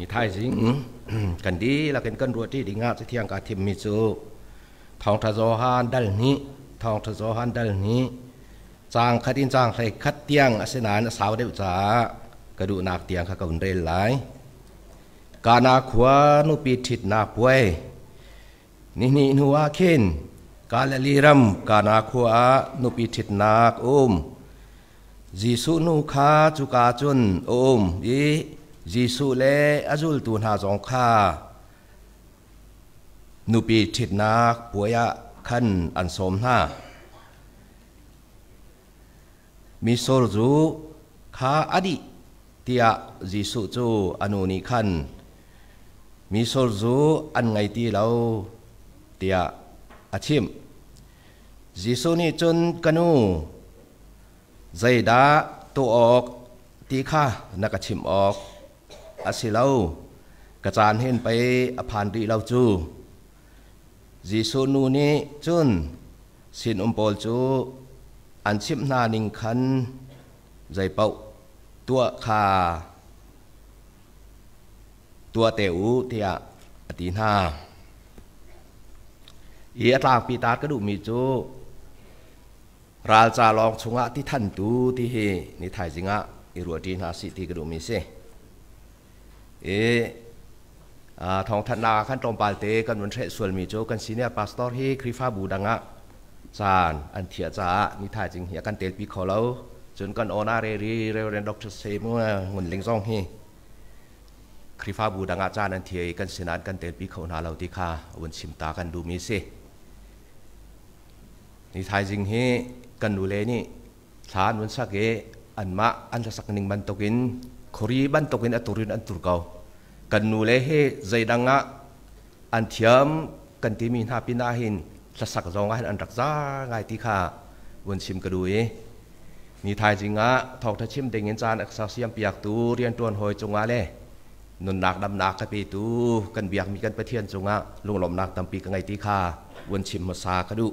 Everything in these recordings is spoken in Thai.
มีท้ายสิงกันดีแล้วกันกันรัวที่ดีงาจะเที่ยงกาทิมมิจูทองทะโซฮานดัลนี้ทองทะโซฮานดัลนี้จางขัดินจางใครคัดเตียงอาศนานสาวเดียวจ้ากระดูนักเตียงข้ากันเรลไหลกานาขวานุปีทิดนาป่วยนี่นี่นัวเข็นกาลลีรัมกานาขวานุปีทิดนาคอุมจีสุนุขาจุกาจุนอุมอี จีสุเลอาจุลตุนหาจงคานุปีทิดนาป่วยะขันอันสมหน้ามีโซรจูขาอดีเตียจีสุจูอนุนิขันมีโซรจูอันไงตีเราเตียอาชิมจีสุนี่จนกนูใจดาตัวออกตีข้านักชิมออก อาศิเรากระจานเห็นไปอภานดีเราจูจีสุนูนี่จุนสินอุมโปลจูอันชิมนานิงคันใจเป่าตัวคาตัวเตวเตียอตีนาอียตากปีตาก็ดูมีจูราจาลองชงะที่ท่านตูที่เฮนี่ไทยสิงะอิรัวดีนาสิที่ก็ดูมีเส เอทองธนาขั้นตรงปาลเตกันวันเทส่วนมีโจกันซีเนียปาสตอร์เฮคริฟ้าบูดังอะจานอันเทียจ้านี่ถ่ายจริงเหียกันเตลปีขอเราจนกันโอนาเรรีเรเรนด็อกเตอร์เซมัวงุนลิงซองเฮคริฟ้าบูดังอาจารย์อันเทียกันสนานกันเตลปีเขานาเราที่ค่าวันชิมตากันดูมีเซนี่ถ่ายจริงเฮกันดูเลนี่ทานวันสักเออันมาอันสักหนิงบันตกิน ครีบันตกินอตุรินอันตุรเกากันนูเลเฮใจดังะอันเทียมกันที่มีหน้าปินาหินสักจงให้อันรักษาไงที่ข้าวนชิมกระดูยนี่ทายจริงอะทอกทชิมเด้งเงินจานอักษรเสียมเปียกตูเรียนตัวหอยจงอะเลยนุนนักดำนักกะปีตูกันเบียกมีกันไปเทียนจงอะลุงหลอมนักตำปีกันไงที่ข้าวนชิมมาซากระดู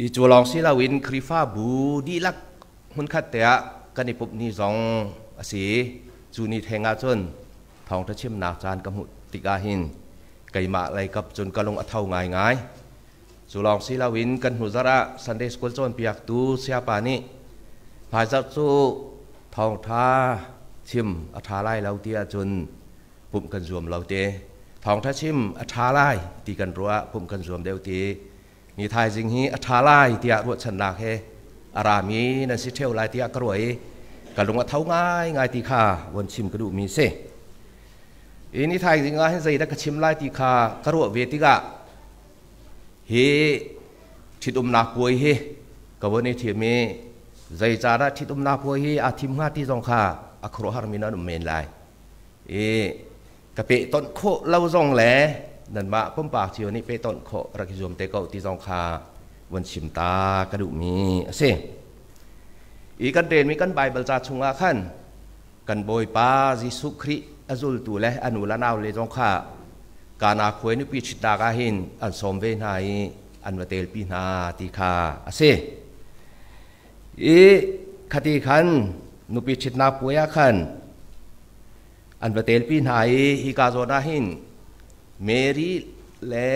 อีจูลองศิลาวินคริฟ้าบูดีลักหุ่นขัดเตะ กันในปุบนี่สองสีจูนี่แทงอาจนทองทัชิมนักจานกำหุติกาหินไก่มาอะไรกับจนกะลงอัเท่าง่ายง่ายสุลองศิลาวินกันหุจระสันเดสกุลจนเปียกตูเสียปานี้ภายจับสู้ทองท้าชิมอัฐาไล่เราเตียจนปุ่มกันรวมเราเตทองท้าชิมอัฐาไล่ตีกันรัวปุ่มกันรวมเดียวตีนี่ทายจริงฮีอัฐาไล่เตียรวดชนะเฮ อารามีนันสิเทวลายที่อักรวยกะลงว่าเท่าง่ายง่ายตีขาวนชิมกระดูมีเซอินี่ไทยสิงห์ให้ใจด้กระชิมลายตีขากระรวเวติกะเฮทิตุมนาปวยเฮกบวันนี้เทียมีใจจาระทิตุมนาปวยเฮอาทิมหาที่จงขาอักรหารมีนันอุเมนลายเอกะเปตนโคเล่าจงแหลนันมาพุ่มปากเชียวนี้เปตนโครักจวมเตกาที่จงขา du mi ase i kan den mi kan bible cha chunga khan kan boy pa jisu christ azul tu le anu la naw le jong kha kana khoi ni pi chita ka hin an som ve na i an wa tel pi na ti kha ase e khati khan nu pi chit na puya khan an wa tel pi na i hi ka zo na hin mary le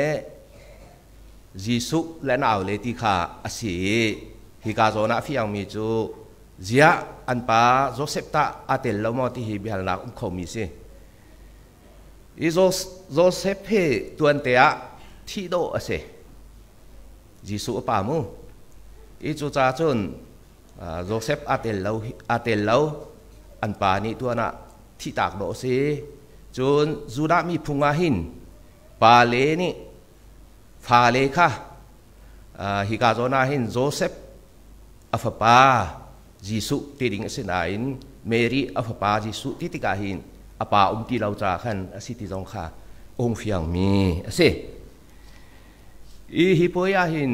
jisu nào lấy le ti à? ase hi ka zo phi fi ang mi chu zia an pa joseph ta atel lo mo ti hi bi hal na um kho mi se i joseph he tuan te a thi do ase jisu pa mu i chu cha chun joseph atel lo atel lo an pa ni tuana thi tak do se chun juda mi phunga hin pa le ni ฟาเลค่ะฮิกาโซนาเห็นโจเซฟอัฟปาจิสุที่ดิ่งเสนาอินเมรีอัฟปาจิสุที่ติกาหินอปาอุมที่เราจากันสิติจงค่ะองเฟียงมีสิอีฮิปยาหิน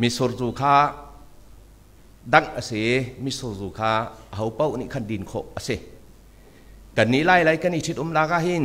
มิสรจูคาดังเสมิสรจูคาเฮาเป้านี่คันดินโคเสกันนี้ไล่ไล่กันอีชิดอมลากาหิน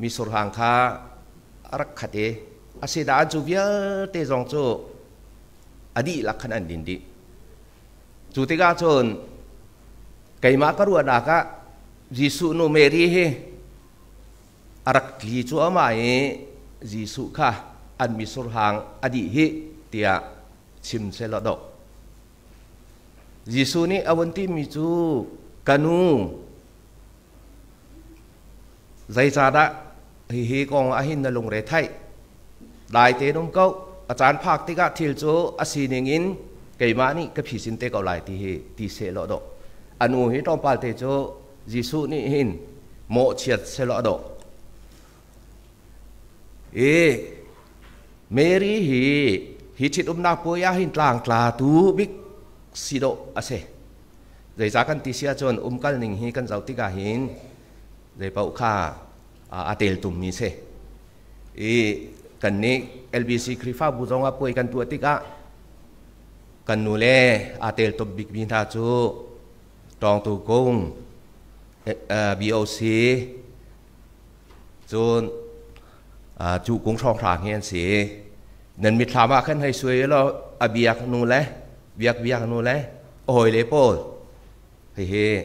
มีสุรหังคารักขัดเออาศัยดาจูเบียเตจงจูอดีลักขันอันดินดีจูติกาจนไก่มากรัวดากะยิสุโนเมรีเฮอารักลีจูอามาเอยิสุค่ะอันมีสุรหังอดีเฮเตียชิมเซลดอกยิสุนี่อวันที่มีจูกันูใจจาดะฮิฮิกองอาหิน นลงเรไทยได้เตนุมเก้าอาจารย์ภาคที่กะทิลโจอาศีนิงินเกี่ยมานี่ก็พิสินเตกเอาหลายที่เฮที่เซลดอกอนุฮิต้องปาเตโจยิสุนี่หินโมเชียดเซลดอกเอเมรีฮีฮิชิตอุมนาปุยาหินกลางกลาตูบิกสิโดอาเซใจจากกันติเสียจนอุมกันหนึ่งฮีกันเจ้าติกาหินใจเป่าอาเตลตุมมีเซอีกันนี้ LBC คริฟ้าบุจงอาปุยกันตัวติกากันนูเลอาเตลตุมบิกบินทาจูตองตูกง BOC จนจูกงช่องทางเฮียนสียนั่นมีถามว่าขึ้นให้สวยแล้วอาเบียกนูเลย việc việc nu le oi le po he he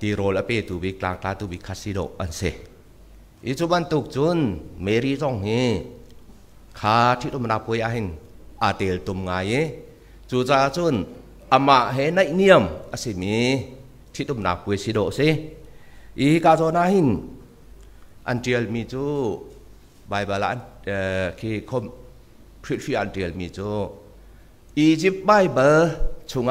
ti ro la pe tu bi klang ta tu bi khasido an se i chu ban tuk chun mary jong he kha thi to mana poi a hin a tel tum nga ye chu cha chun ama he nai niam a se mi thi to mana poi si do se i ka zo na hin an tiel mi chu bible an khi khom phri an tiel mi chu Egypt Bible ชุง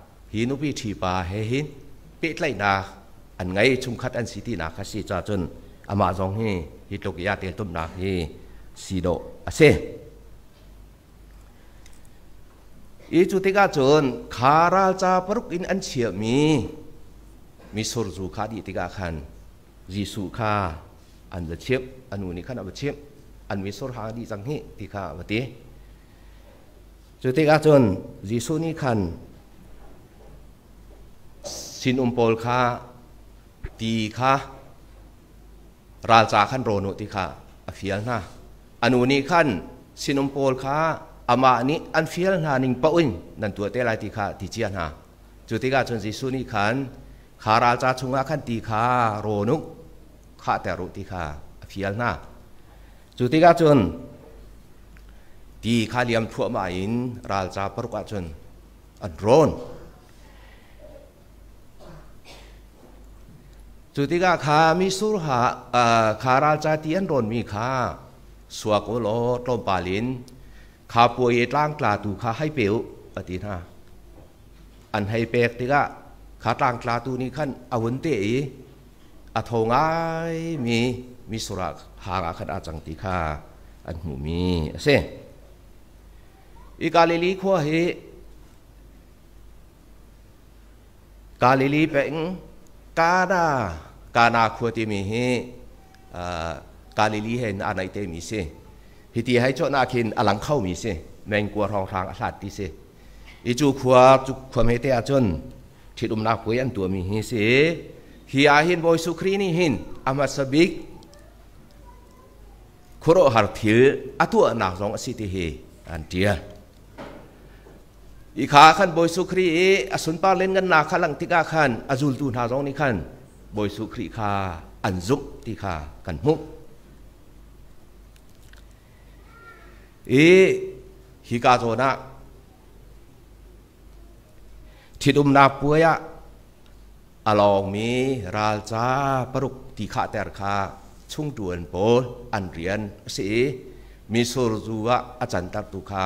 นจะลองสิเราอินโซฮันนูจูเมรีอีอนาวสโลมีสโลมีอสิเตียอันตีจุจ้าจนขาเมรีนูขาหินุปีทีปาเฮหินเป็ดไลนาอันไงชุมคัดอัน สินอมโปลคาตีคาราจาขั้นโรนุติคาอเฟียลนาอนุนีขั้นสินอมโปลคาอามานี้อันเฟียลนานิงปะอุนนันตัวเตลัยติคาติเจียนาจุติกาชนสิสุนิขันขาราจาชงอาขั้นตีคาโรนุข้าแต่รุติคาอเฟียลนาจุติกาชนตีคาเลียมทั่วมาอินราจาปรุกาชนอันโรน จุดที่ก้าข้ามีสุรหาขาราลจาที่อันรนมีขาสวกโอโลตมปาลินขาป่วยร่างกลาตูขาให้เปียวปฏิท่าอันให้เปกที่ก้าข้าร่างกลาตูนี้ขั้นอวุนเตอีอทงไงมีมีสุรหาขัดอาจังติคาอันหูมีเสอีกาลิลีขัวเฮกาลิลีเป็น กาดากานาคัวติมีเฮกาลิลีเห็นอะไรเตมีเซพิธีให้เจ้ชนาคินอลังเข้ามีเซแมงกัวรองทางอาสาตติเซอีจูคัวจุความเตอาจนทิดอุมนาคุยันตัวมีเฮเซฮีอาหินบอยสุครีนีหินอามาสบิกโคุโรหารทิลอตัวนาสองอสิติเฮอันเดีย อีขาขันบอยสุครีอสุนป้าเล่นกันนาขันลังติกาขันอจุลตูนาร้องนี่ขันบอยสุครีขาอันซุกที่ขากันมุกอีฮิกาโซนะทิดุมนาปวยะอลองมีราจาปรุกที่ขาแต่คาชุ่งด่วนโปอันเรียนสีมีสุรจูวะอาจารย์ตับตุคา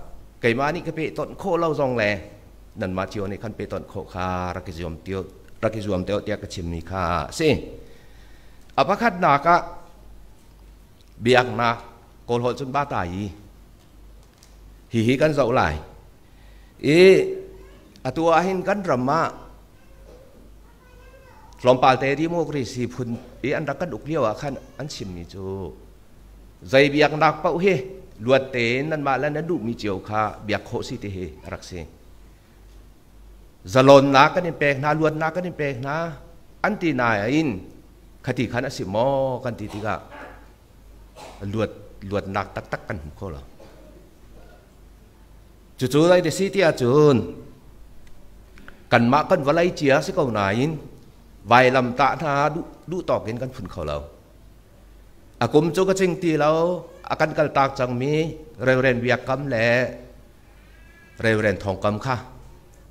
ไก่มานี่ก็เปต้นโคเล่าซองแลนั่นมาเจียวในคันเปต้นโคคารักจิมเตียวรักจิมเตียวเตียกชิมมีคาเสอภัคัดนากะเบียกนาโกลหจนบ้าตายฮิฮิกันเจ้าไหลเออตัวหินกันรำมาลอมปาเตดีโมกรีสีพุนเออันรักกันอุกเลี้ยวอะขันอันชิมนีจูใจเบียกนักเป้าเฮ ลวดเตนนั่นมาแล้วนั่นดูมีเจียวคาเบียกโคสิเตเฮรักเซจะลนนักกันนี่เปกนาลวดนักกันนี่เปกนาอันตีนายอินคติขันสิมอกันตีติกะลวดลวดนักตักตักกันหุโคละจู่ๆไอ้เดสิที่อาจุนกันมากันวลัยเจียสิเกาหนกันฝุ่นเขาเรา อากุมจุกจิงตีแล้วอาการกัลตากจังมีเรเรนเบียกกำแหลเรเรนทองกำค่ะ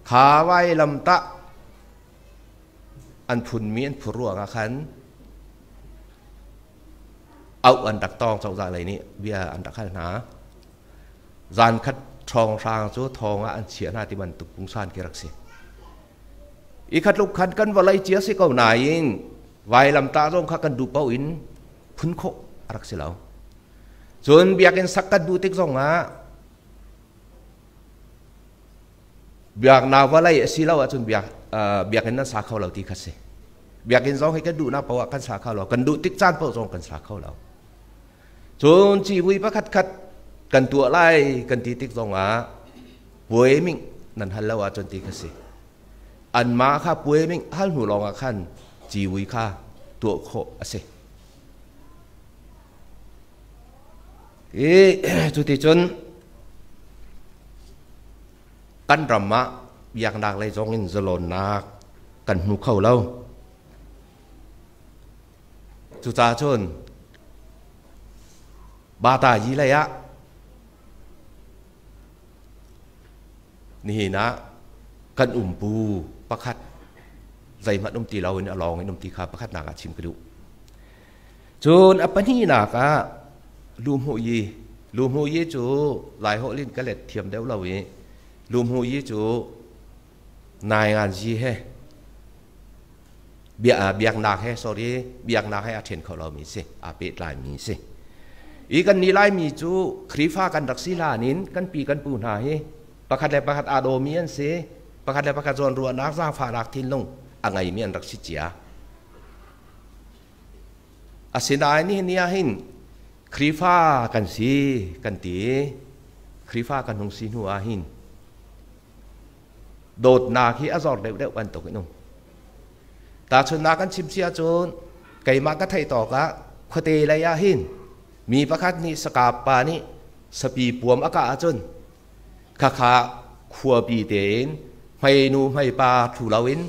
ขาไว้ลำตะ อันพุนมีอันผุรัวงอาคันเอาอันดักตองจองจากอะไรนี่เบียอันดักขันหาจานคัดทองรางจูทองอันเสียหน้าที่มันตุกุงซ่านกิรักสิอีขัดลุกขันกันว่าไรเจียสิเก้าหนายิงไว้ลำตาต้องขักันดูเป้าอิน พุนโครักสิเราส่วนเบียกันสักกันดูติกซองอะเบียกนาวอะไรสิเราจนเบียกเบียกันนั้นสาเขาเราที่คัสเซเบียกันซองให้กันดูนะเพราะว่ากันสาเขาเรากันดูติกจานเป้าซองกันสาเขาเราจนจีวิประคัดคัดกันตัวไล่กันตีติกซองอะป่วยมิงนั่นฮัลโหลจนตีคัสเซอันมาข้าป่วยมิงฮัลหูลองอาคันจีวิข้าตัวโคอเส เอจุติจนกันรำมะอยากนักเลยจงอินสโลนนักกันหูเข้าเล่าจุตาชนบาตายีระยะ นี่นะ กันอุ่มปูประคัดใจมัดนมตีเราเนี่ยลองนุ่มตีขาประคัดนากชิมกระดูจนอปนี่หนากะ ลูมหูยีลูมหูยีจูหลายหลินกะเล็ดเทียมเดวเราเองลูมหูยีจูนายงานจีเฮเบียเบียกนาเฮ sorry เบียกนาเฮอาเทนเขาเรามีสิอาเปิดลายมีสิอีกันนี้ไล่มีจูครีฟ้ากันดักศิลานินกันปีกันปูนหาเฮประคัดและประคัดอาโดมีอันเสประคัดและประคัดจวนรัวนักสร้างฝารักทิ้นลงอังไงมีอันรักสิจียอาศินายนี่เนี่ยหิน ครีฟ้ากันสีกันตีครีฟ้ากันหงสีหัวหินโดดนาคีอจอดเร็วเร็ววันตกนุ่งตาชนนากันชิมเสียจนไก่มาก็ไทยต่อกะคเตระยะหินมีประคัดนี่สกาปานี่สปีปวมอากาศจนข้าขาขัวปีเตนไม่นูไม่ปลาถูเราอิน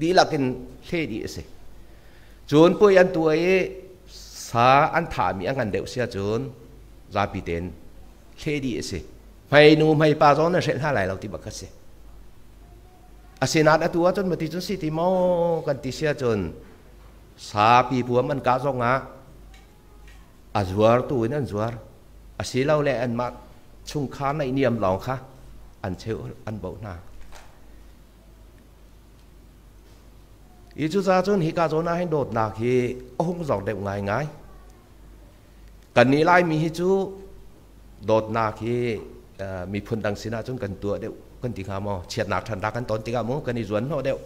ดีลักินเทดีเสจนปุยอันตัวเอ สาอันถามีอันกันเดียวเสียจนจาปีเตนเทดีเสไม่นูไม่ปาจนนั่นเสร็จหาไหลเราที่บักเสอาศินาตัวจนมาที่จนสิติโมกันติเสียจนสาปีผัวมันกาจงอะอาจวรตัวนั่นจวรอาศิเราแลอันมาชุงค้าในเนียมหลองค่ะอันเชลอันเบาหน้า อีจุซาจนฮิกาโจนาให้โดดหนักฮีโอ้งสองเด็กง่ายง่ายกันนี้ไล่มีฮิจูโดดหนักฮีมีพุนดังสินาจนกันตัวเดียวกันติขามอเฉียดหนักทันดักกันตอนติกามอกันนี่วนเขาเดียว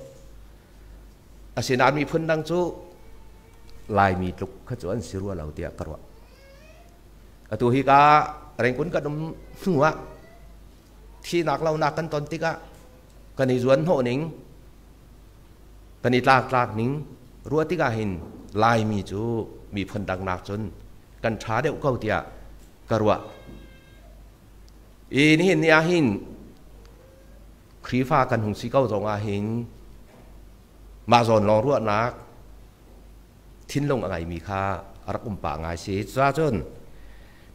อาศินามีพุนดังจูลายมีลุกขจวนสิรัวเราเตียกระวะอตัวฮิกาเร่งคุณกันหัวที่หนักเราหนักกันตอนติกะกันในสวนโหนิง กันในตากตากนิงรัวติกาหินลายมีจูมีพนดังนักจนกันช้าเดียวเก้าเตียกรัวอีนี่เห็นนี่อาหินครีฟ้ากันหงสีเก้าจงอาหินมาจอนลองรัวนัก ทิ้นลงอะไรมีค่ารักอุมป่างายเสีจ้าจน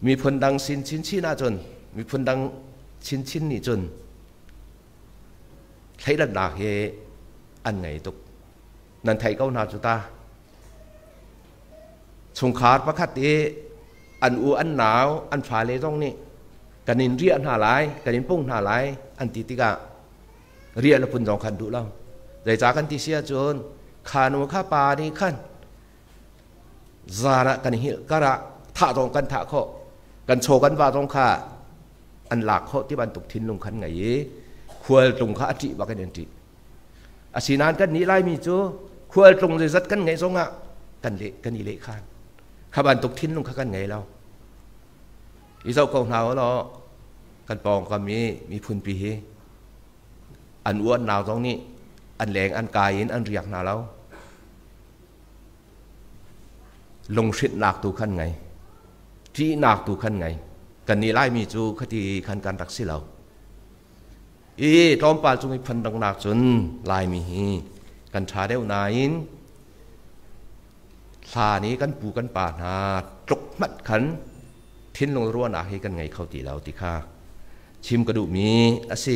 มีพนดังสินชินชินาจน มีพนดังชินชินนี่จนใช้ระดับเฮอันไงตก นันไทยเก้านาจุตาสงขาดประคัดเออันอูอันหนาวอันฝาเลต้องนี่กันินเรียนหาหลายกันินปุ่งหาหลายอันติติกะเรียนละปุ่นจองคันดูเล่าแต่จากกันที่เสียจนขานูข้าปานี่ขันซาระกันหิกระท่าตรงกันท่าเขากันโชกันว่าตรงข้าอันหลักเขาที่บันตุกทินลงขันไงควรตรงข้าอจิบักกันเดนติ อาศินานกันนี้ไล่มีจูควรตรงเลยจัดกันไงทรงะกันเละกันนี่เละขานขบันตกทิ้นลงข้ากันไงเราอีเจ้าของเราเรากันปองก็มีมีพุนปีอันอ้วนหนาวตรงนี้ อันแรงอันกายอันเรียกหนาเราลงชิดหนักตูขั้นไง ที่หนักตูขั้นไง กันนี่ไล่มีจูคดีขันการรักสิเรา อีตอมปาจุงพันดังนักจนลายมีกันชาเดวนายนลานี้กันปูกันป่านาตกมัดขันทิ้นลงรั่วหนาให้กันไงเข้าตีเราตีข้าชิมกระดูมีอาศ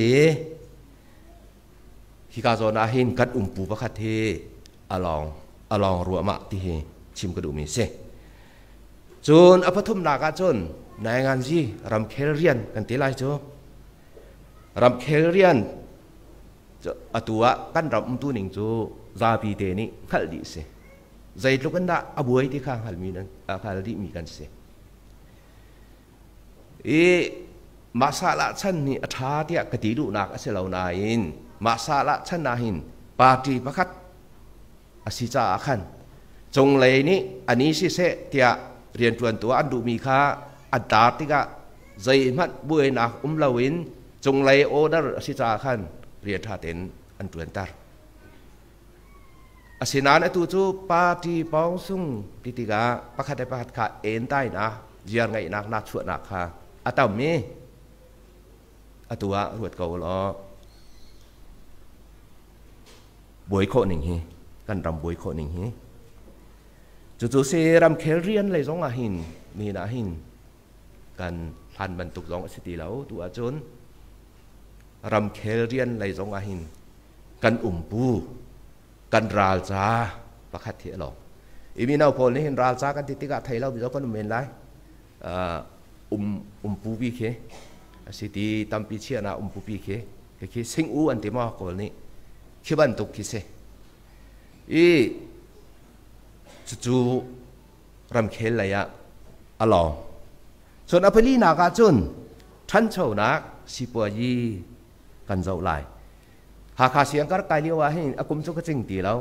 ฮิกาโซนาหินกัดอุ่มปูประคัดเทอลองอลองรัวมะที่เฮชิมกระดูมีเสจนอภทุมนากาจนนายงานจีรำเคเรียนกันตีไลจู รำเคเรียนจะอตัวกันรำตัวหนึ่งจูซาปีเตนี่ขัดดีเสใจลูกกันดาอบวยที่ข้างหัลมีนั้นขัดดีมีกันเสเอมาซาละชันนี่อัฐาที่กติดูนักเสลานายินมาซาละชันนาหินปาตีประคัดอสิจาขันจงเลยนี่อันนี้สิเสเตียเรียนตัวตัวอันดูมีค่าอันตาติกะใจมัดบุยนักอุ้มลาวิน จงเลโอดร์สิจาขันเรียนท่าเต็นอันตัวตาอสินานอตุจูปาตีปองซุงติติกาประคัดประคัดขาเอ็นใต้นะเจียงไงนักนักชวนักค่ะอาตามีอาตัวรวดเกาล้อบวยโคหนึ่งฮีกันรำบวยโคหนึ่งฮีจู่ๆเซรำเคเรียนเลยสองอาหินมีนะหินกันพันบรรทุกสองสติแล้วตัวจน รำเคเรียนเลยสงอาหิน กันอุ่มปูกันราลจ้าประคัดเทียหรอกอีมีนาพลนี่เห็นราลจ้ากันติดติกะไทยเราบิดก็นุ่มเมนไรอุ่มอุ่มปูปีเคสิตีตัมปีเชียนะอุ่มปูปีเคก็คือสิงอูอันที่มาคนนี้คิบันตุกคิเซอีจู่รำเคลเลยอะอลองส่วนอภิลีนากาจุนท่านเช่านักสิปวยี กันเจ้าลายหากาเสียงก็กายเลียวว่าให้อากุมจุกจิงตีแล้ว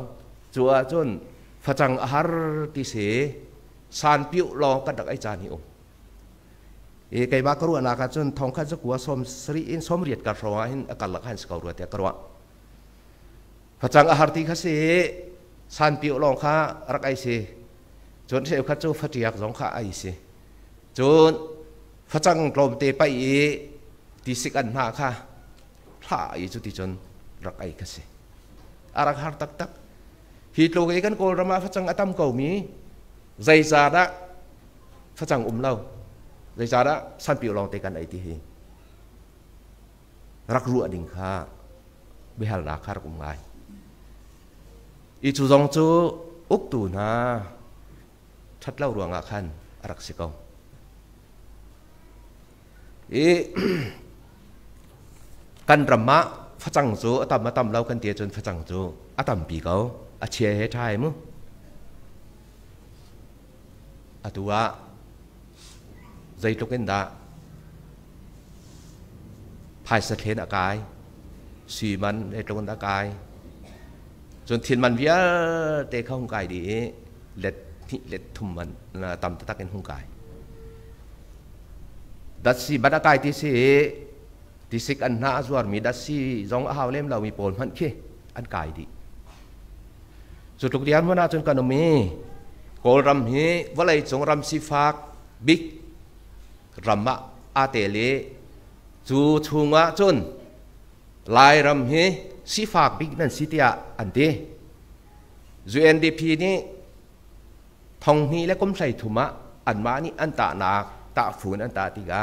จัวจนฟจังอาหารติเสสานปิวลองกันดักไอจานี่องเอกายบากรัวนาคาจนทองขันสกัวสมสรีอินสมเรียดกับรัวหินอากาศละขันสกัวรัวเตะกรัวพระจังอาหารที่ข้าเสสันปิวลองข้ารักไอเสจนเสียข้าจูฟัดยกสองข้าไอเสจนพระจังกลมเตไปเอที่สิกันมาข้าข้า เสอารักหารตักตักฮิตโลกกันโกรมาพระจังอตัมเก่ามีใจจาระพระจังอุ้มเล่า rồi ra đó san biểu lòng tay กันไอทีรักรู้อดิ่งข้าบิฮัลนาคารักอุ้งไงอีจูจงจูอุ กันรมะฟจังจูอตัมมาตัมเรากันเตียจนฟจังจูอตัมปีเขาอเชียเห้ทายมั้งอตัวใจตกเงินดาภายสะเทนอากายสีมันในตรงอากายจนทินมันเวียเตะเข้าหงกายดีเล็ดที่เล็ดทุ่มมันตำตะตักเงินหงกายดัชสีบัตอากายที่สี ติสิกอันน่าสวรมีดัซีจงอาเล่มเรามีปนพันเคอันกายดีสุดทุกเดียนว่านาจนกันมีโกลรำเฮวะไลยจงรำสิฟากบิ๊กรัมมะอาเตเลจูชุงะจนลายรำเฮสิฟากบิ๊กนั่นสิเตียอันเดจูเอ็นดีพีนี่ทองนี้และก้มใส่ถุมะอันมานี่อันตานาตาฝืนอันตาติกา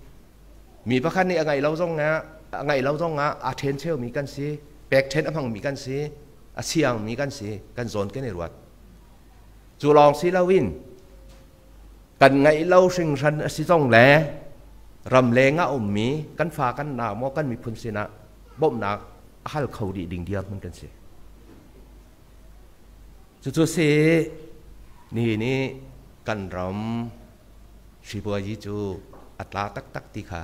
มีพระคันนี้อะไรเราต้องงะอะไรเราต้องงะอาเทนเชลมีกันสิแปกเทนอภังมีกันสิอาเซียงมีกันสิกันโซนกันในรวดจูลองสิลาวิน กันไงเล่าสิงฉันสิต้องแหลรำเลงอะอมมีกันฟ้ากันหนาวมอกันมีพุนสินะบ่มหนักฮัลเขาดีดิ่งเดียวมันกันสิจุดเสนี่นี่กันรำชีบัวยิจูอัตลาตักตักตีขา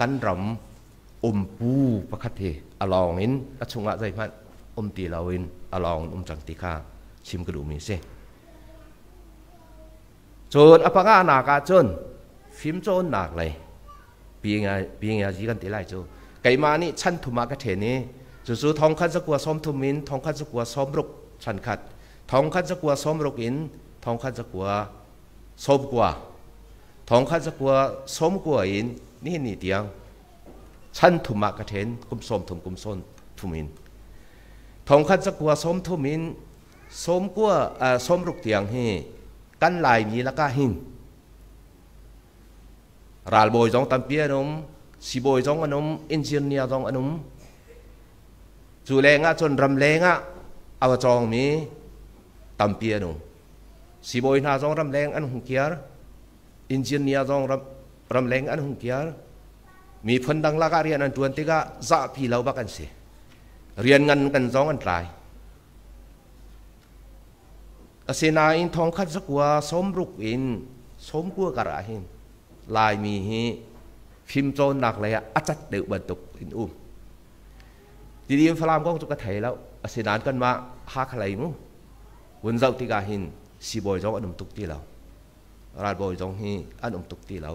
กันรำอมปูประคัตเทอลองอินอชุงะใจพันอมตีลาวินอลองอมจังติคาชิมกระดูมีเสจนอปะกาหนากาจนฟิมจนหนักเลยปีงาปีงาจีกันตีไลจูไก่มานี่ชั้นทุมากระเทนี่จู่ๆทองคันสกัวซ้อมทุมินทองคันสกัวซ้อมรุกชันขัดทองคันสกัวซ้อมรุกอินทองคันสกัวซ้อมกัวทองคันสกัวซ้อมกัวอิน นี่นี่เดียงฉันถุมากระเทนกุมสมถุมกุมส้นทุมินทองขันสกัวสมทุมินสมกัวสมรุกเตียงให้กันลายมีละก็หินรัลบอยจองตัมเปียนมสีบอยจองอนุมอินเจเนียจองอนุมจูเลงะจนรำเลงะเอาจองมีตัมเปียนมสีบอยนาจองรำเลงอันหุงเกียร์อินเจเนียจองรำ จัดเดือบรรทุกหินหุ่งอสินานทองขันสกัวสมกัวยินอตูนี้หินนี่เตียงกันเจ้าที่กาหินกันฟ้ากันดาวลักนินตางชาโอนนักทามีอันทุงชว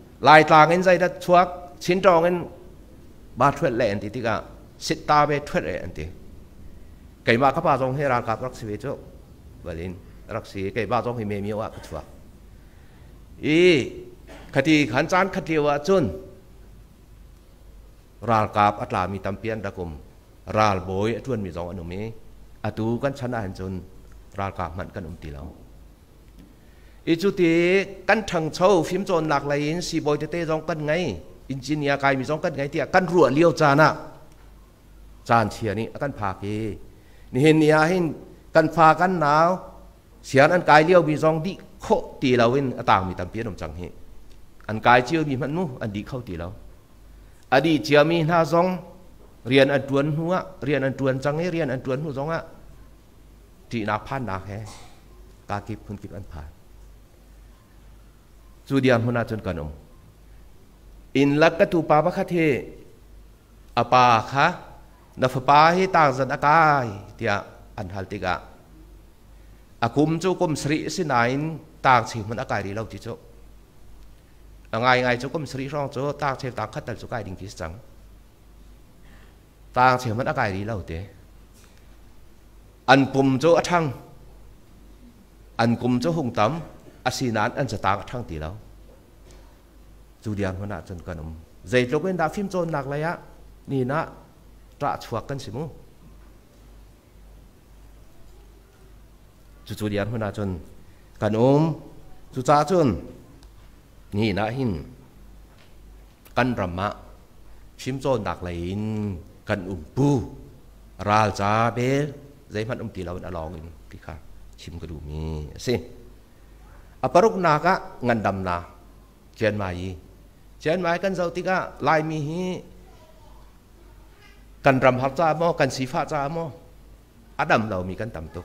ลายตาเงินใจดัดชวกชิ้นจองเงินบาทเวทแหลนติติกาสิตาเบทเวทแหลนติไก่มาข้าพาจงให้รากับรักสีเวโจบาลินรักสีไก่บ้าจงให้เมียว่าก็ชวกอีคดีขันจานคดีว่าจุนรากาบอัตลามีตำเปียนตะกุมราลบอยทวนมีสองอนุมีอตูกันชนะหันจุนรากาบมันกันอุมตีเรา อีจุตีกันทังเช่าฟิมจนหลักไหลอินสีบอยเตเตจองกันไงอินจิเนีย์กายมีจองกันไงเตียกันรัวเลี้ยวจานะจานเชียนี่กันพากีนี่เห็นเนี่ยเห็นกันฟากันหนาวเสียนอันกายเลี้ยวมีจองดิโคตีเราวินต่างมีตำเปียนมจังเฮอันกายเจียวมีมันนู้อันดีเข้าตีเราอดีเจียวมีหน้าจองเรียนอันตวนหัวเรียนอันตวนจังเฮเรียนอันตวนหัวจองอะจีนาพันนาแฮกากิบพุนกิบอันผ่าน จูเดียมหัวหน้าจนกันอมอินลักกตูปาปะคเทอปาคะนฟปาให้ต่างสันอากายเตียอันฮัลติกะอากุมจูกุมสรีสินายนต่างสิมันอากายรีเราจิโจไงไงจูกุมสรีรองโจต่างเชฟต่างขัดตัลจูกายดิ่งกิสจังต่างเชฟมันอากายรีเราเตอันปุ่มโจอทังอันกุมโจหงตำ อาศีนานอันจะต่างทังตีเราจูเดียนหัวหน้าจนกันอมใจลกเว้นดาฟิมโจนหนักเลยอะนี่นะตระชวกกันสิมูจูจูเดียนหัวหน้าจนกันอมจูจ้าจนนี่นะหินกันรำมะฟิมโจนหนักเลยกันอุมปูราลจาเบลใจมันอุมตีเราอนลองอินที่ค่ะชิมกระดูมีสิ อปรุกนากะงันดำนาเจนมายี chen mai kan zau tika lai mi hi kan ram har cha mo kan sifa cha mo adam lo mi kan tam tu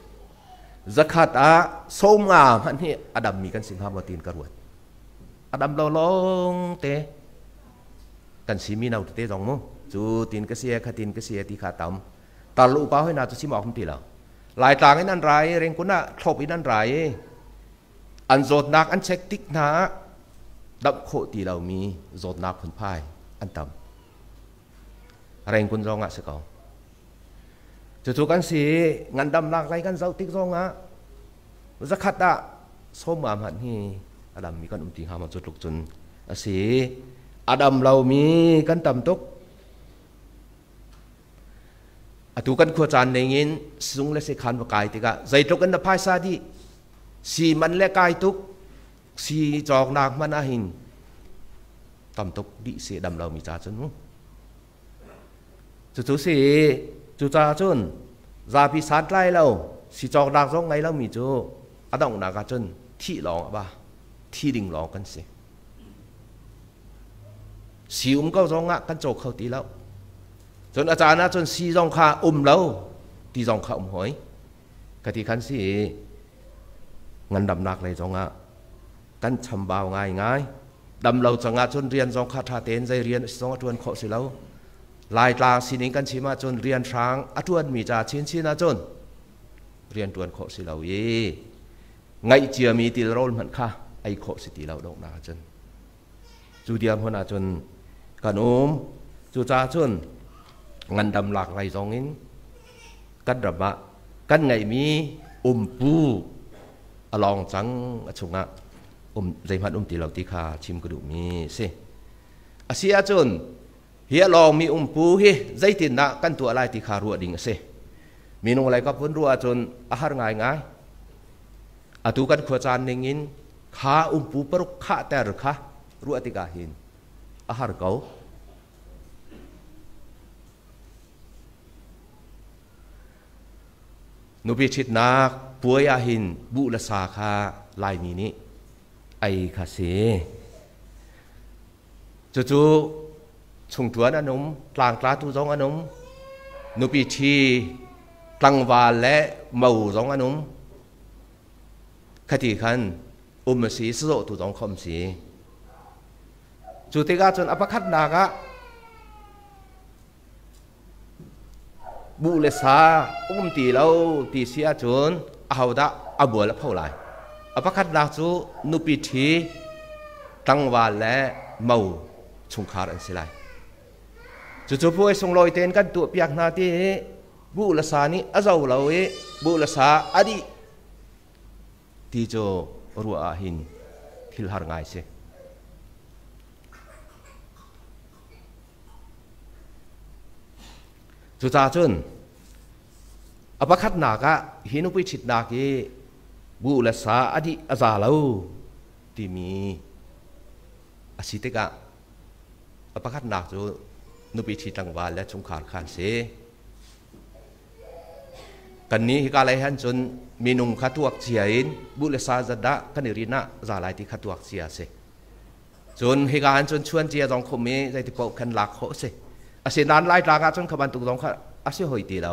zakat a soma man hi adam mi kan sing ha mo tin karuat adam lo long te kan si mi nau te jong mo chu tin ka sia kha tin ka sia ti kha tam ta lu pa hoi na chu si mo khum ti lo lai tang nan rai reng kuna thop in nan rai an zot nak an check tik na ดับโคตีเรามีโจดนักคนพายอันต่ำอะไรคุณรองอะสิกอจะถูกกันสิงานดำหลักไรกันเจ้าติ๊กรองอะจะขัดอะสมมาหันนี่อดัมมีกันอุ้มตีหามาจุดลุกจนสิอดัมเรามีกันต่ำตุกอตุกันขวจานในเงินสุงและเสขันวกายติกะใจตุกันนภายซาดี สีมันเละกายทุกสีจอกนากมันอาหินตำตกดิเสดำเรามีจ้าจนมุจุจุสีจุจ้าจนจาพิสานไล่เราสีจอกดากร้องไงเรามีจูอะดองนากาจนที่หลองบ้าที่ดิ่งหลองกันสิสีอุ้มก็ร้องงะกันโจกเขาตีแล้วจนอาจารย์นะจนสีร้องคาอุ้มแล้วตีร้องคาอุ้มหอยกติขันสี งันดำนักเลยจงอะกันชำบาวง่ายง่ายดำเราจะงาจนเรียนจงคาถาเตนใจเรียนสองอจวนขอสิเราลายตาสินิงกันชิมาจนเรียนช้างอจวนมีจ่าชินชินาจน เรียนตวนขอสิเราเย่ไงเจียมีตีโรลเหมันค่ะไอขอสิตีเราดอกนาจนจูเดียมหัวนาจนกันอมจูจ่าจนงันดำหลักไรจงอินกันดับะกันไงมีอุมปู อลองจังอชงะอมใจพัดอมตีเราตีขาชิมกระดูมีสิอาเซียจนเฮียลองมีอุมปูเฮใจตินนะกันตัวอะไรตีขารัวดิ่งสิมีนงอะไรก็พ้นรัวจนอาหารง่ายง่ายอาตุกันขวจานหนึ่งอินขาอุมปูปรุกขาแต่รือขารัวติกาหินอาหารเก่านุบิชิตนัก ป่วยอาหิน บุลสาคาลายมีนี้ไอคาเสจู่ๆชงตัวนันุมกลางกลาตุจงอนุมนุปีชีตังวาและเมาจงอนุมคติขันอุมสีสโตตุจงคมสีจุติกาจนอภัคัดนากะบุเลสาอุ้มตีเราตีเสียจน เอาดะอาบัวละเท่าไรอภัคัดนาจูนุปิธีตั้งวาและเมาชงคารันสิไลจู่ๆพวกส่งลอยเต้นกันตัวเปียกนาทีบุลสานีอาเจ้าเราเอบุลสาอดีที่จะรัวหินทิลหารไงเสจู่ๆจน อภัคัดนากะหินุปิชิตนากีบุลสาอดีอาซาลาที่มีอาศิติกะอภัคัดนักจูนุปิชิตังวาและชงขาดขันเสกันนี้ฮิกาไลฮันจนมีนุงขัดวกเสียอินบุเลซาจัดดะกันรินะจาไลที่ขัดวกเสียเสจนฮิกาฮันจนชวนเจียจงคมมีใจที่ปกันหลักโคเสอาศัยนั้นไล่ตากาจนขบันตุกตงข้าอาศัยหอยตีเรา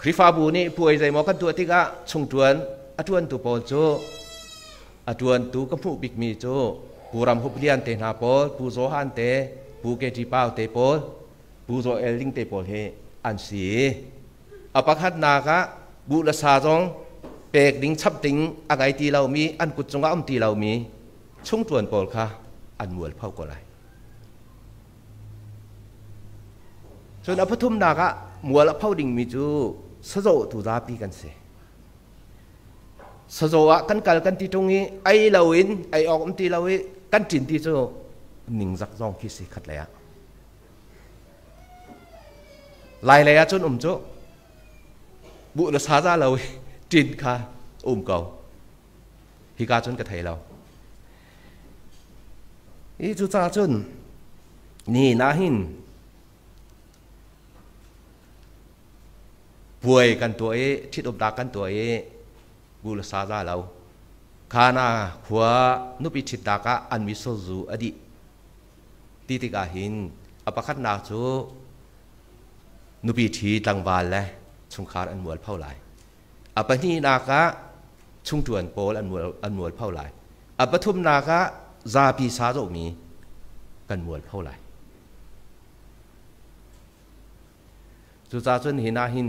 คันเสอีกาบเบิลซาชงนี้สินอุมอติมีฮิสินอุมติเสลาวินชงตวนปอลค่าอันมัวละเผาไหลคริฟาบูนี่ป่วยใจมอกันตัวที่กะชงตวนอตวนตัวปอโจอตวนตัวกำพูบิกมีโจปูรำหุบเลียนเตนาปอลปูโซฮันเตปูเกจิปาวเตปอลปูโซเอลลิงเตปอลเฮอันสีอปัคัดนากะบุลสาจงเปกดิงชับดิงอะไรตีเรามีอันกุดจงอ้อมตีเรามีชงตวนปอลค่ะอันมวลเผาก็ไรส่วนอภทุมนากะมวลเผาดิงมีจู สโจตุราปีกันเสสโจอะกันกัลกันตีตรงนี้ไอเราอินไอออกมตีเราอิกันจินตีโจหนิงจักจองคิดสิขั ป่วยกันตัวเอทิดอบดากันตัวเอบุรสาจาเราคานาหัวนุปิชิดดากะอันมิโซจูอดีติติกาหินอปคัดนาจูนุปีทีตังบาลและชุงคาอันมวลเผ่าไหลอปนีนากะชุงจวนโปลอันมวลอันมวลเผ่าไหลอปทุมนากะซาปีซาโจมีกันมวลเผ่าไหลจุจาจนหินาหิน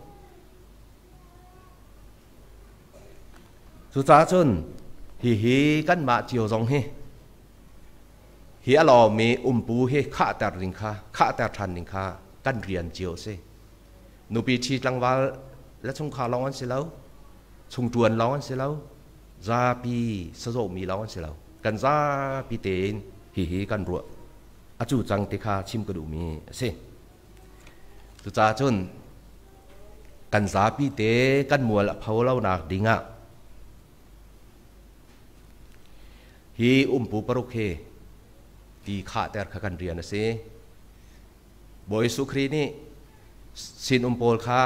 สินานไกมะกุมขอต่อข้าใครชิมจุดเสียข้าขันใจนฮิฮีฮีกันมาเจียวจงเฮฮีอลอมีอุ้มปูเฮข้าแต่ริงคาข้าแต่ทันริงคากันเรียนเจียวเซนูปีชีจังวาและชงขาร้องอันเสแล้วชงจวนร้องอันเสแล้วซาปีสโซมีร้องอันเสแล้วกันซาปีเตนฮีฮีกันรัวอาจูจังเตคาชิมกระดูมีเซตุจ้าจนกันซาปีเตกันมัวละเผาเล่านักดิงะ ฮีอุ้มปูปรุเคตีข้าแต่ขกันเรียนนะเซบอยสุครีนี่สินอุมโปลคา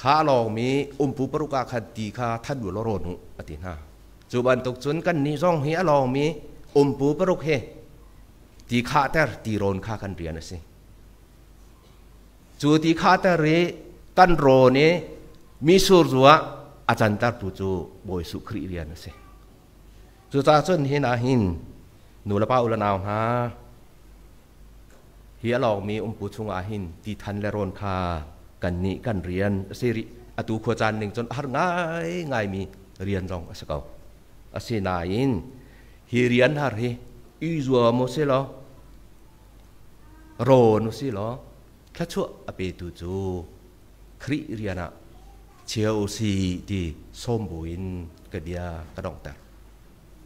ข้าลองมีอุ้มปูปรุกาคดีคาท่านดูลโรนุอตินาจุบันตกจนกันนี่ซ่องเฮียลองมีอุ้มปูปรุกเฮตีข้าแต่ตีโรนคากันเรียนนะสิจูตีข้าแต่เรกันโรนี่มีสุรวอาจารย์ตาปูจูบอยสุครีเรียนนะสิ จูตาจนเห็นอาหินหนูละป้าอุลนาวฮาเฮียหลอกมีอมปูชุงอาหินตีทันและโรนคากันนี้กันเรียนสิริอตูขวจานหนึ่งจนหารง่ายง่ายมีเรียนรองสกาวอสินายินฮีเรียนหารีอีจัวโมเสลอโรนุสิลอแค่ชั่วอเปตูจูคริเรียนะเชียวสีดีส้มบุญกระเดียกระดองแต่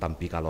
ตัมปีกาโล